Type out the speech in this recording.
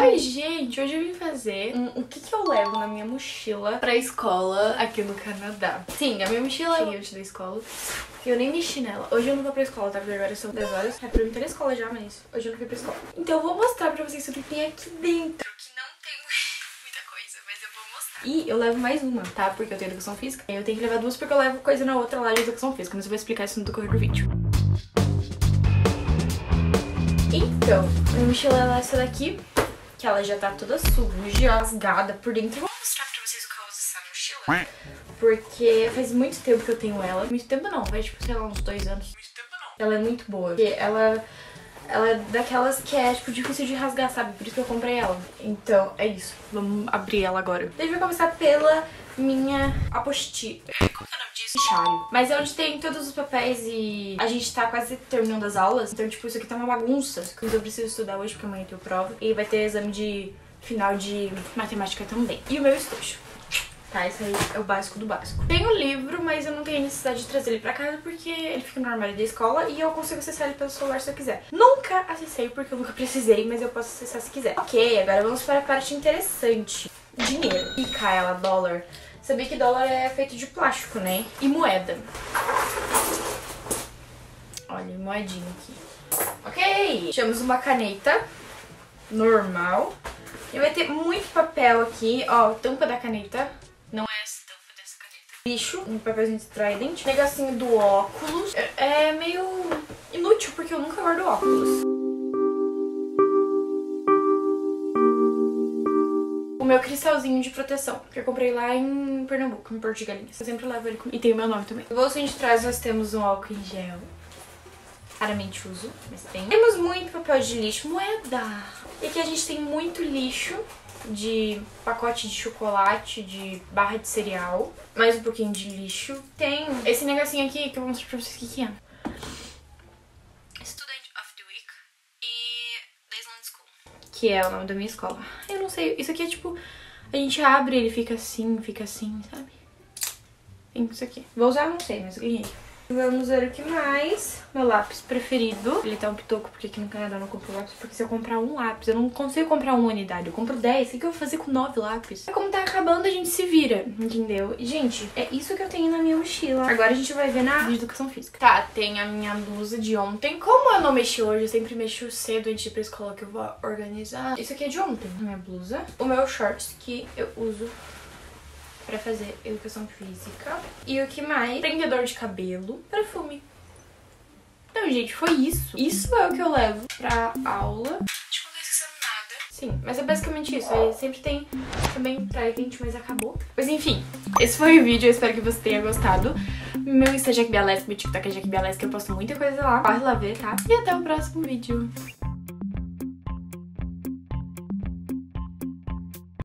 Oi, gente! Hoje eu vim fazer um, o que, que eu levo na minha mochila pra escola aqui no Canadá. Sim, a minha mochila é antes da escola. Eu nem mexi nela. Hoje eu não vou pra escola, tá? Porque agora são 10 horas. É pra mim estar na escola já, mas hoje eu não fui pra escola. Então eu vou mostrar pra vocês o que tem aqui dentro. Que não tem muita coisa, mas eu vou mostrar. E eu levo mais uma, tá? Porque eu tenho educação física. Eu tenho que levar duas porque eu levo coisa na outra lá de educação física. Mas eu vou explicar isso no decorrer do vídeo. Então, minha mochila é essa daqui, que ela já tá toda suja, rasgada por dentro. Vou mostrar pra vocês o que eu uso essa mochila. Porque faz muito tempo que eu tenho ela. Muito tempo não, faz tipo, sei lá, uns dois anos. Muito tempo não. Ela é muito boa. Porque ela, ela é daquelas que é, tipo, difícil de rasgar, sabe? Por isso que eu comprei ela. Então, é isso. Vamos abrir ela agora. Deixa eu começar pela minha apostila. Como é? Fichário. Mas é onde tem todos os papéis e a gente tá quase terminando as aulas. Então, tipo, isso aqui tá uma bagunça. Mas eu preciso estudar hoje porque amanhã eu tenho prova. E vai ter exame de final de matemática também. E o meu estojo. Tá, esse aí é o básico do básico. Tem o livro, mas eu não tenho necessidade de trazer ele pra casa porque ele fica no armário da escola e eu consigo acessar ele pelo celular se eu quiser. Nunca acessei porque eu nunca precisei, mas eu posso acessar se quiser. Ok, agora vamos para a parte interessante. Dinheiro. E ela dólar. Sabia que dólar é feito de plástico, né? E moeda. Olha, moedinha aqui. Ok! Temos uma caneta normal. E vai ter muito papel aqui. Ó, tampa da caneta. Não é essa tampa dessa caneta. Lixo, um papelzinho de Trident. Negocinho do óculos. É, é meio inútil, porque eu nunca guardo óculos. Meu cristalzinho de proteção, que eu comprei lá em Pernambuco, em Porto de Galinhas. Eu sempre levo ele comigo. E tem o meu nome também. No bolsinho de trás nós temos um álcool em gel. Raramente uso, mas tem. Temos muito papel de lixo. Moeda! E aqui a gente tem muito lixo de pacote de chocolate, de barra de cereal, mais um pouquinho de lixo. Tem esse negocinho aqui que eu vou mostrar pra vocês o que, é. que é o nome da minha escola. Sei, isso aqui é tipo, a gente abre, ele fica assim, fica assim, sabe? Tem isso aqui. Vou usar, não sei, mas eu ganhei. Vamos ver o que mais. Meu lápis preferido. Ele tá um pitoco, porque aqui no Canadá eu não compro lápis. Porque se eu comprar um lápis, eu não consigo comprar uma unidade. Eu compro 10. O que eu vou fazer com 9 lápis? Como tá acabando, a gente se vira, entendeu? E, gente, é isso que eu tenho na minha mochila. Agora a gente vai ver na de educação física. Tá, tem a minha blusa de ontem. Como eu não mexi hoje, eu sempre mexo cedo antes de ir pra escola que eu vou organizar. Isso aqui é de ontem. Minha blusa. O meu shorts que eu uso pra fazer educação física. E o que mais? Prendedor de cabelo, perfume. Então, gente, foi isso. Isso é o que eu levo pra aula. Tipo, não esquecendo nada. Sim, mas é basicamente isso. Aí sempre tem também quente, mas acabou. Mas enfim, esse foi o vídeo. Eu espero que você tenha gostado. Meu Insta é Jack Bialesque, meu TikTok é Bialesque. Eu posto muita coisa lá. Corre lá ver, tá? E até o próximo vídeo.